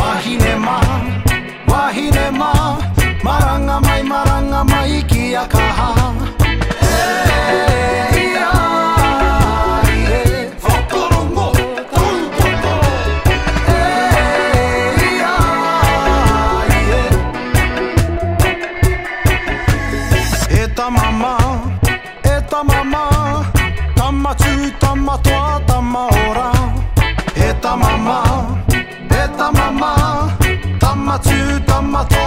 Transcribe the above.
Wahine ma, wahine ma Maranga mai, maranga mai ki a kaha Tama tū, tama tua, tama ora He ta mama, he e ta mama e たままたまちゅうたまと